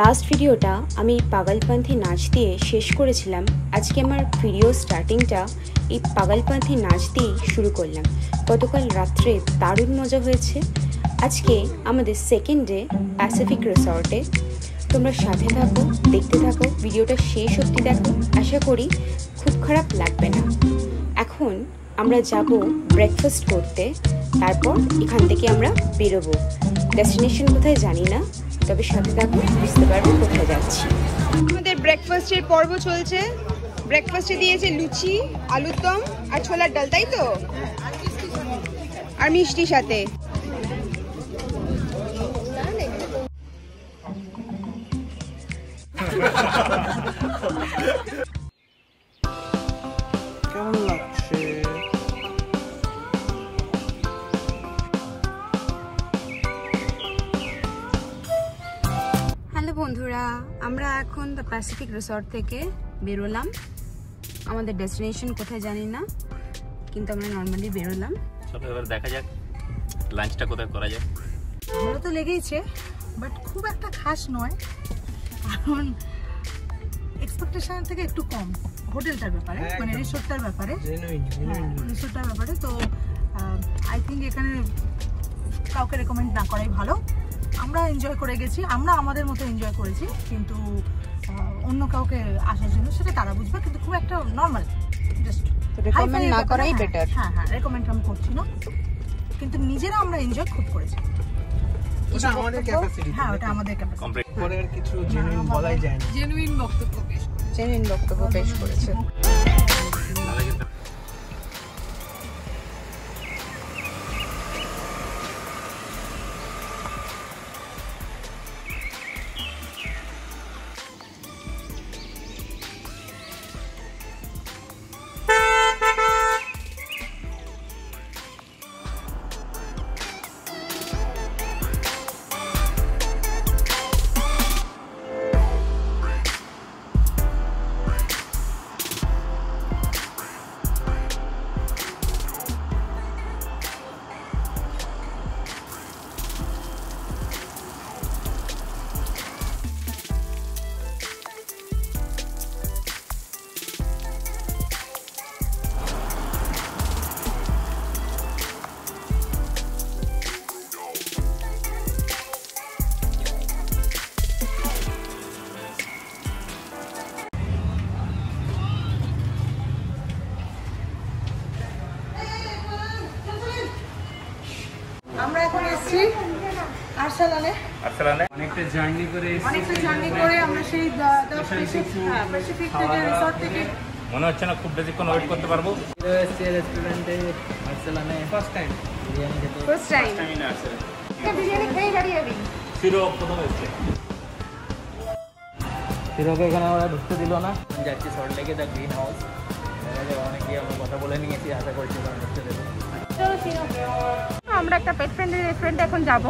Last ভিডিওটা আমি পাগলপন্থী নাচ দিয়ে শেষ করেছিলাম। আজকে আমার ভিডিও স্টার্টিংটা এই পাগলপন্থী নাচ দিয়েই শুরু করলাম। গতকাল রাত্রে দারুণ মজা হয়েছে। আজকে আমাদের সেকেন্ড ডে প্যাসিফিক রিসর্টে তোমরা সাথে থাকো, দেখতে থাকো ভিডিওটা শেষ অবধি দেখো। আশা করি খুব খারাপ লাগবে না। এখন আমরা যাব ব্রেকফাস্ট করতে। তারপর এখান থেকে আমরা বেরোবো। ডেস্টিনেশন কোথায় জানি না। তবে সাথে থাকুন বুঝতে পারব কোথায় যাচ্ছি। আমাদের ব্রেকফাস্টের পর্ব চলছে। ব্রেকফাস্টে দিয়েছে লুচি, আলুর দম আর ছোলার ডাল, তাই তো? আর মিষ্টি সাথে। বন্ধুরা আমরা এখন দ্য প্যাসিফিক রিসর্ট থেকে বেরোলাম। আমাদের ডেস্টিনেশন কোথায় জানি না কিন্তু আমরা নর্মালি বেরোলাম। চলো এবার দেখা যাক লাঞ্চটা কোথায় করা যায়। ভালো তো লেগেইছে বাট খুব একটা খাস নয়। কারণ এক্সপেকটেশন থেকে একটু কম হোটেলটার ব্যাপারে মানে রিসোর্টটার ব্যাপারে। হ্যাঁ রিসোর্টটার ব্যাপারে তো আই থিঙ্ক এখানে কাউকে রেকমেন্ড না করাই ভালো। আমরা এনজয় করে গেছি আমরা আমাদের মতো এনজয় করেছি কিন্তু অন্য কাউকে আসার জন্য সেটা তারা বুঝবে কিন্তু খুব একটা নর্মাল জাস্ট না করাই better. হ্যাঁ হ্যাঁ রেকমেন্ড আমি করছি না কিন্তু নিজেরা আমরা এনজয় খুব করেছি। ওটা আমাদের ক্যাপাসিটি হ্যাঁ ওটা আমাদের ক্যাপাসিটি পরে আর কিছু জেনুইন বলাই যায় না। জেনুইন বক্তব্য পেশ জেনুইন বক্তব্য পেশ করেছে। অনেকটা জার্নি করে অনেকটা জার্নি করে আমরা সেই প্যাসিফিক হ্যাঁ থেকে রিসর্ট থেকে মনে হচ্ছে না খুব বেশিক্ষণ ওয়েট করতে পারব। রেস্টুরেন্টে আর্সেলানে ফার্স্ট টাইম বিরিয়ানি খেতে ফার্স্ট টাইম বিরিয়ানি খেয়ে বাড়ি যাবি ফিরো প্রথম এসছে। হিরোকে এখানে ওরা ঢুকতে দিল না। যাচ্ছি সল্ট লেকে দ্য গ্রিন হাউস অনেকেই আমরা কথা বলে নিয়েছি আশা করছি ওরা ঢুকতে দেবে। আমরা একটা পেট ফ্রেন্ডলি রেস্টুরেন্টে এখন যাব।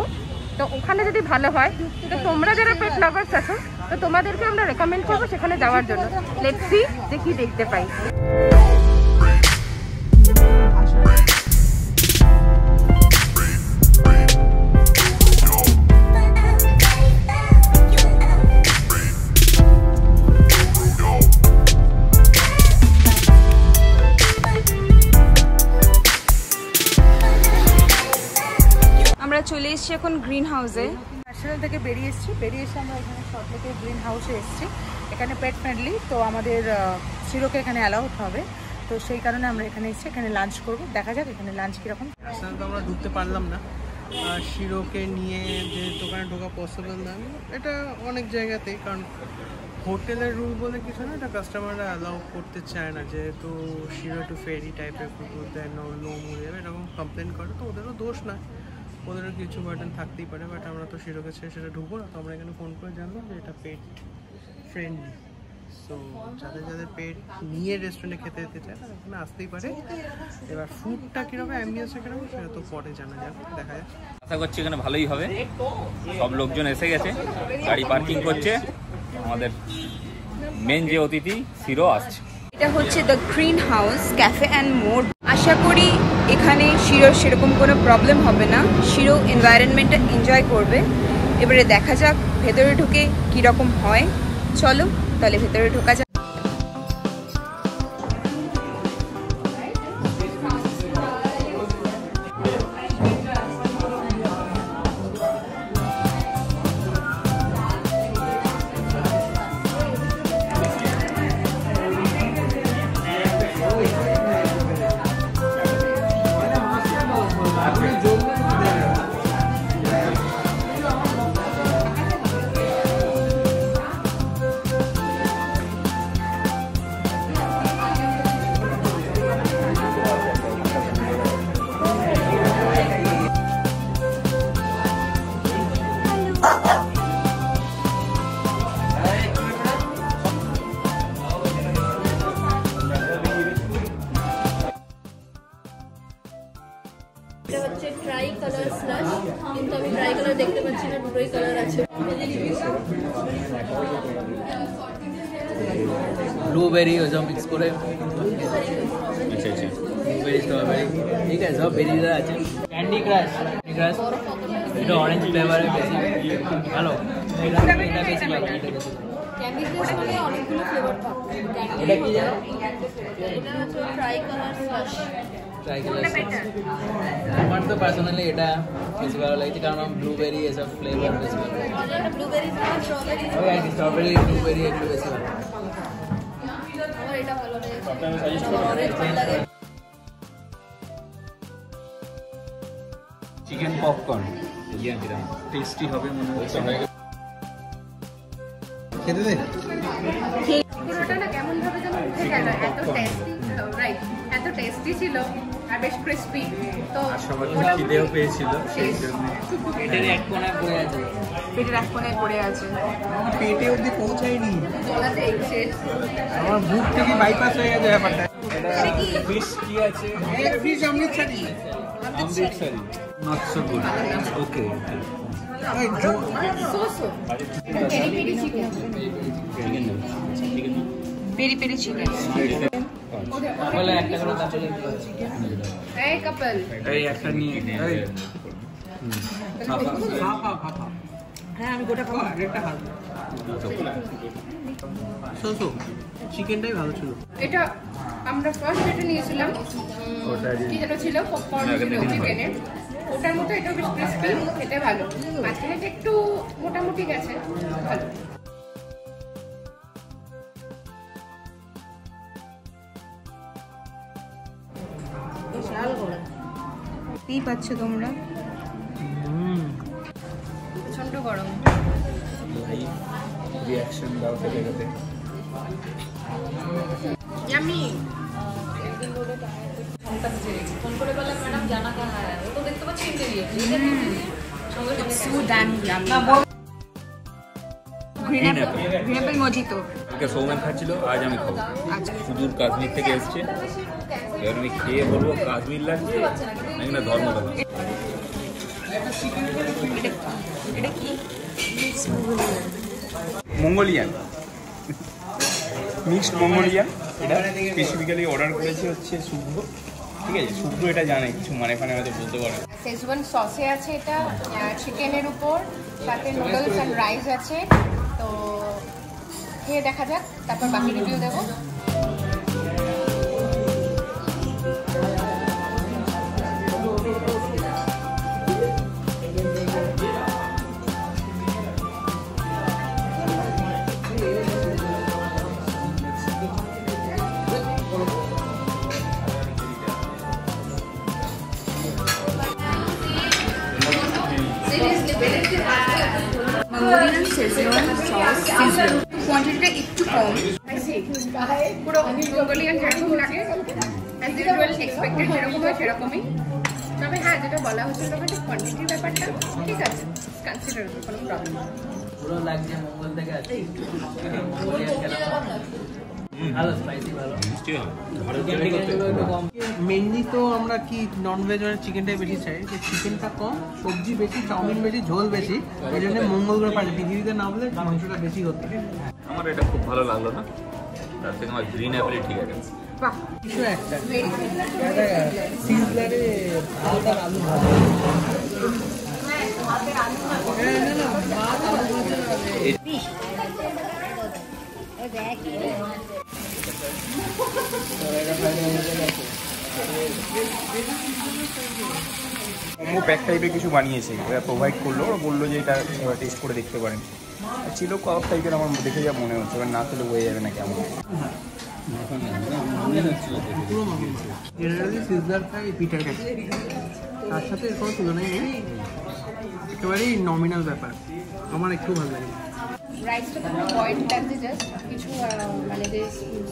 তো ওখানে যদি ভালো হয়, তো তোমরা যারা পেট লাভার্স আছো, তো তোমাদেরকে আমরা রেকমেন্ড করব সেখানে যাওয়ার জন্য। লেটসি যে কি দেখতে পাই। এসেছি এখন গ্রিন হাউসে ন্যাশনাল থেকে বেরিয়ে এসেছি। বেরিয়ে এসে আমরা এখানে সল্ট লেকের গ্রিন হাউসে এসেছি। এখানে পেট ফ্রেন্ডলি তো আমাদের শিরোকে এখানে অ্যালাউ হবে। তো সেই কারণে আমরা এখানে এসেছি এখানে লাঞ্চ করব। দেখা যাক এখানে লাঞ্চ কীরকম। আসলে তো আমরা ঢুকতে পারলাম না। আর শিরোকে নিয়ে যে দোকানে ঢোকা পসিবল না এটা অনেক জায়গাতেই কারণ হোটেলের রুল বলে কিছু না এটা কাস্টমাররা অ্যালাউ করতে চায় না। যেহেতু শিরো টু ফেরি টাইপের কুকুর দেয় নো নো মুড়ে এরকম কমপ্লেন করে তো ওদেরও দোষ না ওদেরও কিছু বাটন থাকতেই পারে বাট আমরা তো ছেড়ে সেটা ঢুকবো না। তো আমরা এখানে ফোন করে জানলাম যে এটা পেট ফ্রেন্ডলি সো যাদের যাদের পেট নিয়ে রেস্টুরেন্টে খেতে যেতে চায় তারা এখানে আসতেই পারে। এবার ফুডটা কীরকম অ্যাম্বিয়েন্সটা কীরকম সেটা তো পরে জানা যাক দেখা যাক। আশা করছি এখানে ভালোই হবে। সব লোকজন এসে গেছে গাড়ি পার্কিং করছে। আমাদের মেন যে অতিথি সিরো আসছে। এটা হচ্ছে the green house cafe and mode আশা করি এখানে শিরোর সেরকম কোনো প্রবলেম হবে না। শিরো এনভায়রনমেন্টটা এনজয় করবে। এবারে দেখা যাক ভেতরে ঢুকে কীরকম হয়। চলো তাহলে ভেতরে ঢোকা যাক। ব্লুবেরি ওসব মিক্স করে আচ্ছা আচ্ছা ব্লুবেরি স্ট্রবেরি ঠিক আছে সব বেরিয়ে আছে ক্যান্ডি ক্রাশ ক্যান্ডি ক্রাশ এটা অরেঞ্জ ফ্লেভারের বেশি ভালো এটা এটা বেশি লাগে এটা বেশি ক্যান্ডি ক্রাশ মানে অনেকগুলো ফ্লেভার থাকে এটা কি জানো এটা হচ্ছে ট্রাই কালার স্লাশ ট্রাই করে আমার তো পার্সোনালি এটা বেশি ভালো লাগছে কারণ আমার ব্লুবেরি এসব ফ্লেভার বেশি ভালো লাগে এটা ব্লুবেরি আর স্ট্রবেরি ওই আর কি স্ট্রবেরি ব্লুবেরি একটু বেশি ভালো লাগে আমার এটা ভালো লাগে। চিকেন পপকর্ন টেস্টি হবে মনে হচ্ছে। খেতে দে। পুরোটা না কেমন ভাবে যেন উঠে গেল এত টেস্টি রাইট এত টেস্টি ছিল। আর বেশ ক্রিস্পি তো সবার খিদেও পেয়েছিল সেই জন্য। এটার এক কোণায় পড়ে আছে। পেটের এক কোণায় পড়ে আছে। পেটে অবধি পৌঁছায়নি। গলাতেই শেষ আমার বুক থেকে বাইপাস হয়ে গেছে ব্যাপারটা। ফিশ কি? আছে? Fish Amritsari Amritsari not so good okay so so peri peri chicken peri peri chicken বলে একটা করে তারপরে এই কাপল। এই একটা নিয়ে এই। খা খা খা খা। হ্যাঁ আমি গোটা খাব। আরেকটা খা সো সো চিকেনটাই ভালো ছিল। এটা আমরা ফার্স্ট যেটা নিয়েছিলাম। কি যেন ছিল পপকর্ন ছিল চিকেনের ওটার মতো এটা বেশ ক্রিস্পি খেতে ভালো। মাঝখানে একটু মোটামুটি গেছে। ভালো। কি পাচ্ছ তোমরা। প্রচণ্ড গরম। রিয়াকশন দাও খেতে খেতে ইয়ামি ফোন করে বললাম ম্যাডাম জানা কাহা ও তো দেখতে। পাচ্ছি ইন্টেরিয়র সঙ্গে সঙ্গে so damn green apple mojito আজকে সৌমেন খাচ্ছিল আজ আমি খাব। সুদূর কাশ্মীর থেকে এসছে। এবার আমি খেয়ে বলব কাশ্মীর লাগছে নাকি না ধর্মতলা এটা কি? মঙ্গোলিয়ান। মিক্সড মঙ্গোলিয়ান এটা স্পেসিফিক্যালি অর্ডার করেছে হচ্ছে শুভ্র। ঠিক আছে শুভ্র এটা জানে কিছু মানে ফানে হয়তো বলতে পারে। শেজওয়ান সসে আছে এটা চিকেনের উপর সাথে নুডলস অ্যান্ড রাইস আছে। তো খেয়ে দেখা যাক তারপর বাকি রিভিউ দেবো। মঙ্গোলিয়ান যেরকম লাগে অ্যাজ ইউজুয়াল এক্সপেক্টেড যেরকম হয় সেরকমই। তবে হ্যাঁ যেটা বলা হচ্ছিল তবে কোয়ান্টিটির ব্যাপারটা ঠিক আছে কনসিডারেবল কোনো প্রবলেম পুরো লাগছে মঙ্গল থেকে আছে। মঙ্গোলিয়ান খেলাম ভালো। স্পাইসি ভালো মিষ্টি হবে চিকেন টিকেন একটু কম। মেনলি তো আমরা কি ননভেজ মানে চিকেনটাই বেশি চাই যে চিকেনটা কম সবজি বেশি চাউমিন বেশি ঝোল বেশি ওই জন্য মঙ্গল করে পারে পৃথিবীতে না বলে মাংসটা বেশি হতো আমার এটা খুব ভালো লাগল না। তার থেকে আমার গ্রিন ঠিক আছে। প্যাক টাইপের কিছু বানিয়েছে ওরা প্রোভাইড করল ওরা বলল যে এটা টেস্ট করে দেখতে পারেন। ছিল কাবাব টাইপের আমার দেখে যা মনে হচ্ছে এবার না খেলে বোঝা যাবে না কেমন? জেনারেলি সিজলার খাই পিঠার কাছে তার সাথে এর কোনো তুলনাই নেই। একেবারেই নমিনাল ব্যাপার। আমার একটু ভালো লাগে। রাইসটা লাগছে জাস্ট কিছু মানে যে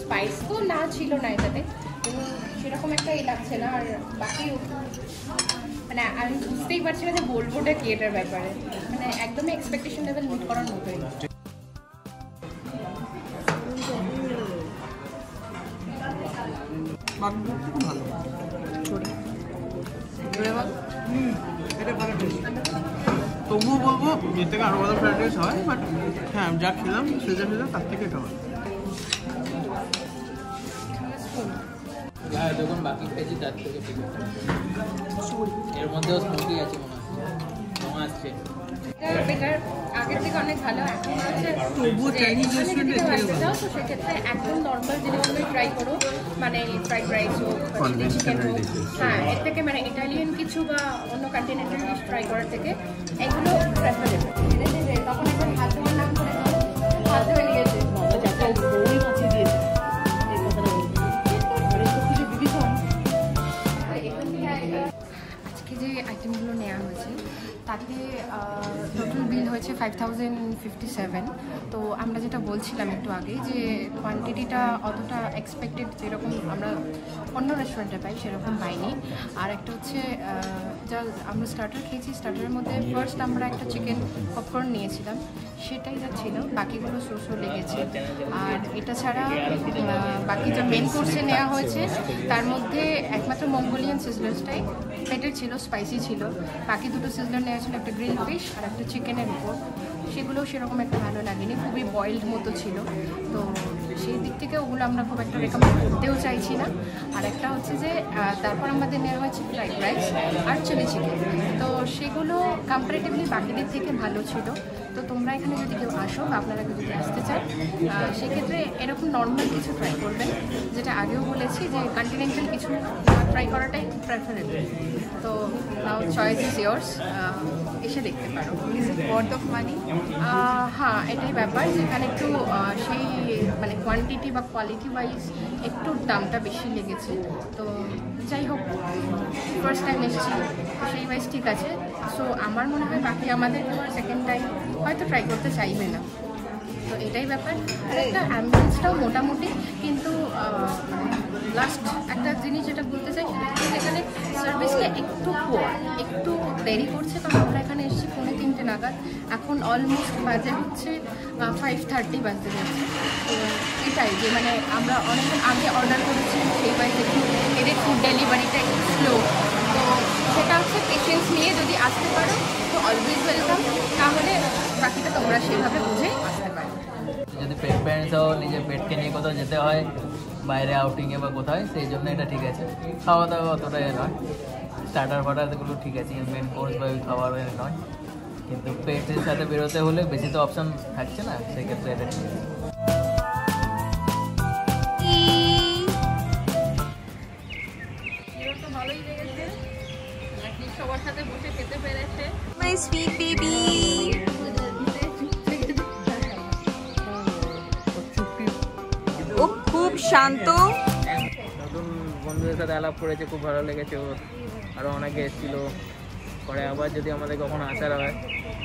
স্পাইস তো না ছিল না এটাতে কিন্তু সেরকম একটা লাগছে না আর বাকি মানে আমি বুঝতেই পারছি না যে বলবোটা কি এটার ব্যাপারে। মানে একদমই এক্সপেকটেশন লেভেল মিট করার মতোই। তবুও বলব, এর থেকে আরও ভালো ফ্রাইড রাইস হয় বাট হ্যাঁ যা খেলাম খেলাম, তার থেকে এটা যখন বাকি খেয়েছি তার থেকে এর মধ্যেও স্মোকি আছে মনে মনে আসছে আগের থেকে অনেক ভালো। এখন হচ্ছে তো সেক্ষেত্রে একদম নর্মাল জিনিসগুলো ট্রাই করো। মানে ফ্রাইড রাইস হোক চিকেন হোক। হ্যাঁ এর থেকে মানে ইটালিয়ান কিছু বা অন্য কন্টিনেন্টাল ডিশ ট্রাই করার থেকে এগুলো প্রেফারেবল Jadi, uh, eh, হয়েছে ফাইভ তো আমরা যেটা বলছিলাম একটু আগে যে কোয়ান্টিটিটা অতটা এক্সপেক্টেড যেরকম আমরা অন্য রেস্টুরেন্টে পাই, সেরকম পাইনি। আর একটা হচ্ছে যা আমরা স্টার্টার খেয়েছি স্টার্টারের মধ্যে ফার্স্ট আমরা একটা চিকেন পপকর্ন নিয়েছিলাম। সেটাই যা ছিল, বাকিগুলো শো লেগেছে। আর এটা ছাড়া বাকি যা মেন কোর্সে নেওয়া হয়েছে, তার মধ্যে একমাত্র মঙ্গোলিয়ান সিজলার্সটাই পেটের ছিল স্পাইসি ছিল। বাকি দুটো সিজলার নেওয়া ছিল, একটা গ্রিল ফিশ আর একটা চিকেনের উপর সেগুলো সেরকম একটা ভালো লাগেনি, খুবই বয়েলড মতো ছিল। তো সেই দিক থেকে ওগুলো আমরা খুব একটা রেকমেন্ড করতেও চাইছি না। আর একটা হচ্ছে যে তারপর আমাদের নেওয়া হয়েছে ফ্রাইড রাইস আর চিলি চিকেন তো সেগুলো কম্পারেটিভলি বাকিদের থেকে ভালো ছিল। তো তোমরা এখানে যদি কেউ আসো বা আপনারা যদি আসতে চান সেক্ষেত্রে এরকম নর্মাল কিছু ট্রাই করবেন। যেটা আগেও বলেছি যে কন্টিনেন্টাল কিছু ট্রাই করাটাই প্রেফারেবল তো নাও চয়েস ইজ ইয়ার্স এসে দেখতে পারো। Is it worth of money হ্যাঁ এটাই ব্যাপার। যেখানে একটু সেই মানে কোয়ান্টিটি বা কোয়ালিটি ওয়াইজ একটু দামটা বেশি লেগেছে। তো যাই হোক ফার্স্ট টাইম এসেছি। সেই ওয়াইজ ঠিক আছে। সো আমার মনে হয় বাকি আমাদের সেকেন্ড টাইম হয়তো ট্রাই করতে চাইবে না। তো এটাই ব্যাপার। আর একটা অ্যাম্বুলেন্সটাও মোটামুটি, কিন্তু লাস্ট একটা জিনিস যেটা বলতে চাই এখানে সার্ভিসটা একটু পোয়ার একটু দেরি করছে কারণ আমরা এখানে এসেছি পৌনে তিনটে নাগাদ। এখন অলমোস্ট বাজে হচ্ছে ফাইভ থার্টি বাজতে যাচ্ছে। এটাই যে মানে আমরা অনেক আগে অর্ডার করেছি, সেই ওয়াইজ একটু এদের ফুড ডেলিভারিটা একটু স্লো তো সেটা হচ্ছে পেশেন্স নিয়ে যদি আসতে পারো, তো অলওয়েজ ওয়েলকাম তাহলে বাকিটা তোমরা সেভাবে বুঝে আসতে পারো। যদি প্যারেন্টস হও, নিজের পেটকে নিয়ে কোথাও যেতে হয় বাইরে আউটিংয়ে বা কোথায় সেই জন্য এটা ঠিক আছে। খাওয়া দাওয়া অতটা এ নয়। স্টার্টার ফাটারগুলো ঠিক আছে মেন কোর্স বা ওই খাবার এ নয়। কিন্তু পেটের সাথে বেরোতে হলে বেশি তো অপশান থাকছে না সেক্ষেত্রে এটা ঠিক আছে। তো ভালোই লেগেছে সবার সাথে বসে খেতে পেরেছে মাই সুইট বেবি শান্ত। নতুন বন্ধুদের সাথে আলাপ করেছে, খুব ভালো লেগেছে ওর। আরও অনেকে এসেছিল পরে আবার যদি আমাদের কখনো আসার হয়,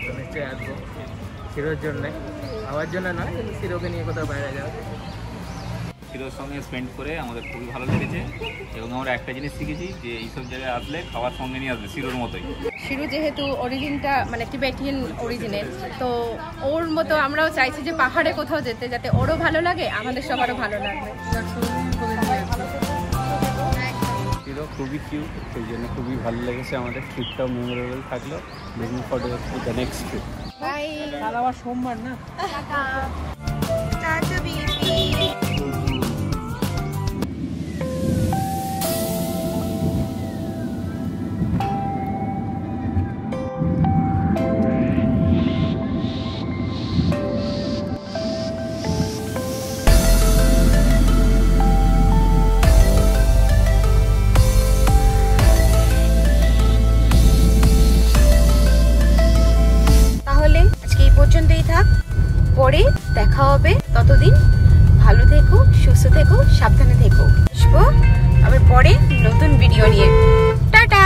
তো নিশ্চয়ই আসব। শিরোর জন্যে। আমার জন্য নয় কিন্তু শিরোকে নিয়ে কোথাও বাইরে যাওয়া শিরোর সঙ্গে স্পেন্ড করে আমাদের খুবই ভালো লেগেছে। এবং আমরা একটা জিনিস শিখেছি যে এইসব জায়গায় আসলে খাবার সঙ্গে নিয়ে আসবে শিরোর মতোই। শিরু যেহেতু অরিজিনটা মানে টিবেটিয়ান অরিজিনের তো ওর মতো আমরাও চাইছি যে পাহাড়ে কোথাও যেতে যাতে ওরও ভালো লাগে আমাদের সবারও ভালো লাগবে। ছিল খুবই কিউট সেই জন্য খুবই ভালো লেগেছে আমাদের ট্রিপটাও মেমোরেবল থাকল। Looking for the next trip bye কাল আবার সোমবার না? ভিডিও নিয়ে। টাটা।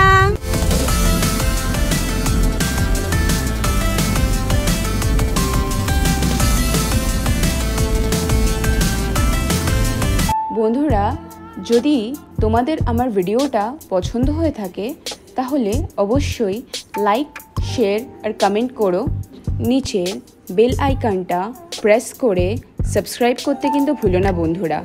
বন্ধুরা, যদি তোমাদের আমার ভিডিওটা পছন্দ হয়ে থাকে, তাহলে অবশ্যই লাইক, শেয়ার আর কমেন্ট করো। নিচের বেল আইকনটা প্রেস করে সাবস্ক্রাইব করতে কিন্তু ভুলো না বন্ধুরা।